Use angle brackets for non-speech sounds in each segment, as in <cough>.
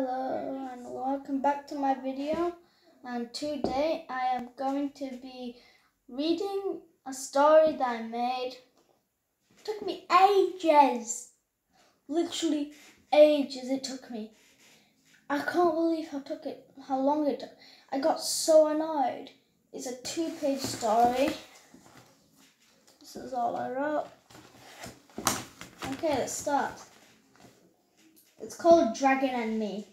Hello and welcome back to my video and today I am going to be reading a story that I made. It took me ages, literally ages it took me. I can't believe how took it, how long it took. I got so annoyed. It's a two-page story. This is all I wrote. Okay, let's start. It's called Dragon and Me.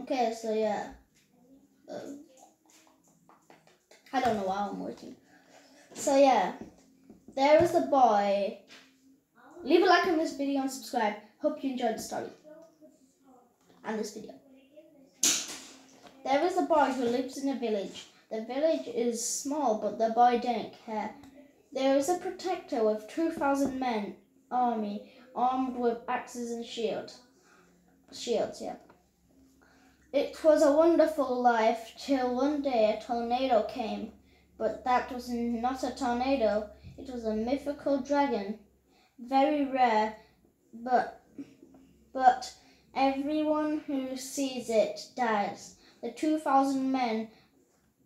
Okay, so yeah. Um, I don't know why I'm waiting. So yeah, there is a boy. Leave a like on this video and subscribe. Hope you enjoyed the story and this video. There is a boy who lives in a village. The village is small, but the boy didn't care. There is a protector with 2,000 men army armed with axes and shields. Shields, yeah. It was a wonderful life till one day a tornado came, but that was not a tornado. It was a mythical dragon, very rare, but but everyone who sees it dies. The two thousand men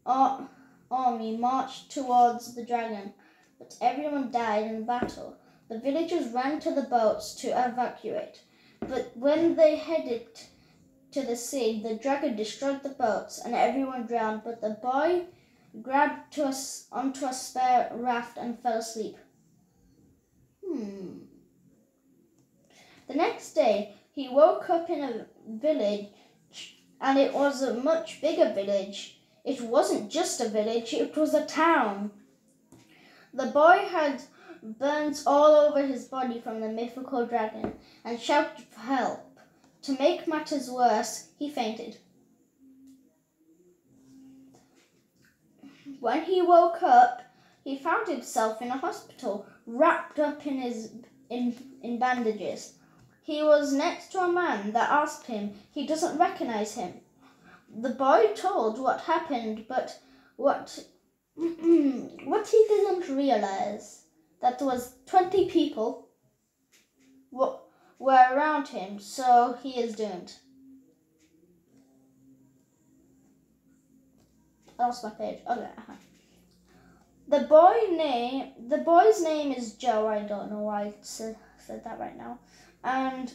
ar- army marched towards the dragon, but everyone died in battle. The villagers ran to the boats to evacuate, but when they headed to the sea, the dragon destroyed the boats and everyone drowned, but the boy grabbed to us onto a spare raft and fell asleep. Hmm. The next day, he woke up in a village, and it was a much bigger village. It wasn't just a village, it was a town. The boy had burns all over his body from the mythical dragon and shouted for help. To make matters worse, he fainted. When he woke up, he found himself in a hospital, wrapped up in his in, in bandages. He was next to a man that asked him he doesn't recognize him. The boy told what happened, but what <clears throat> what he didn't realize that was 20 people were around him, so he is doomed. I lost my page. Okay. Uh-huh. The boy name, the boy's name is Joe. I don't know why I said, said that right now, and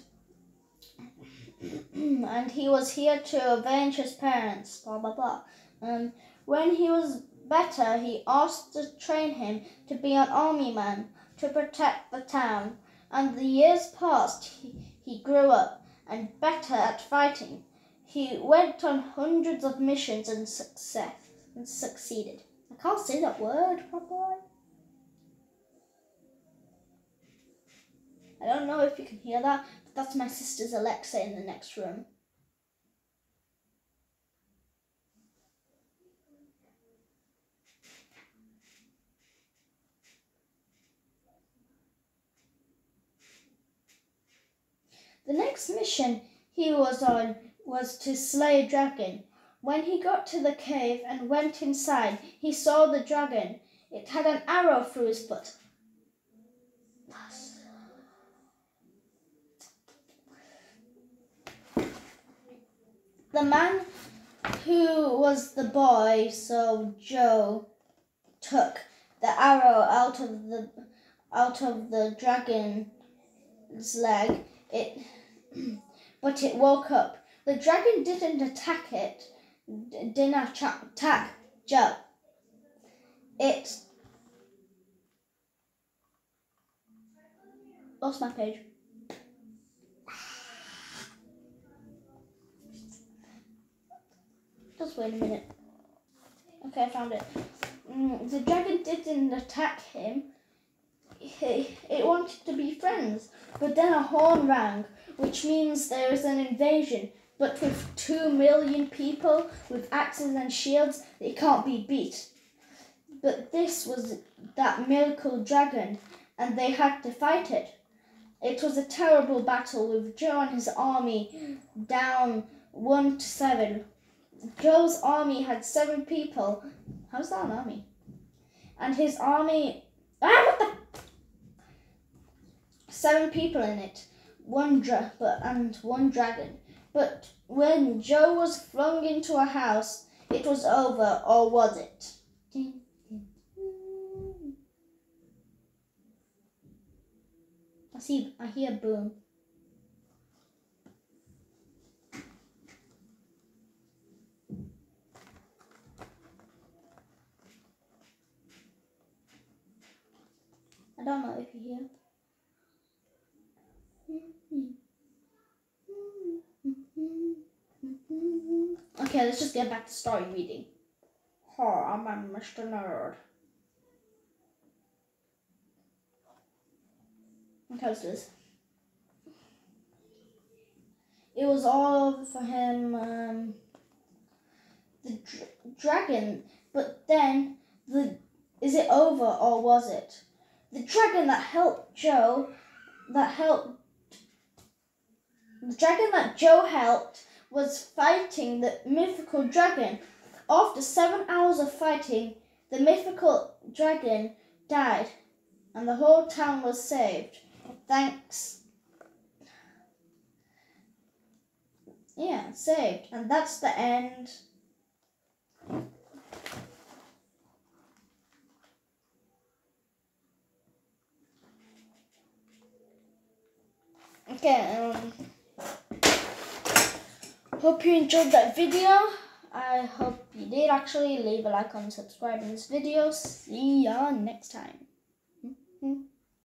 <clears throat> and he was here to avenge his parents. Blah blah blah. And when he was better, he asked to train him to be an army man to protect the town. And the years passed, he, he grew up and better at fighting. He went on hundreds of missions and success and succeeded. I can't say that word properly. I don't know if you can hear that, but that's my sister's Alexa in the next room. The next mission he was on was to slay a dragon. When he got to the cave and went inside, he saw the dragon. It had an arrow through his foot. The man who was the boy, so Joe, took the arrow out of the out of the dragon's leg it, <clears throat> but it woke up. The dragon didn't attack it. Didn't attack Joe. It lost my page. Just wait a minute. Okay, I found it. Mm, the dragon didn't attack him it wanted to be friends, but then a horn rang, which means there is an invasion. But with two million people with axes and shields, they can't be beat. But this was that miracle dragon, and they had to fight it. It was a terrible battle with Joe and his army down one to seven. Joe's army had seven people. How's that an army? And his army. Ah, what the? Seven people in it. one dra- but and one dragon. But when Joe was flung into a house, it was over, or was it? I see. I hear boom. I don't know if you hear. Okay, let's just get back to story reading. Oh, I'm a Mr. Nerd. Okay, let's do this. It was all for him. Um, the dr- dragon, but then the is it over or was it? The dragon that helped Joe, that helped the dragon that Joe helped was fighting the mythical dragon. After seven hours of fighting, the mythical dragon died and the whole town was saved. Thanks. Yeah, saved. And that's the end. Okay, um, hope you enjoyed that video. I hope you did actually. Leave a like and subscribe in this video. See ya next time.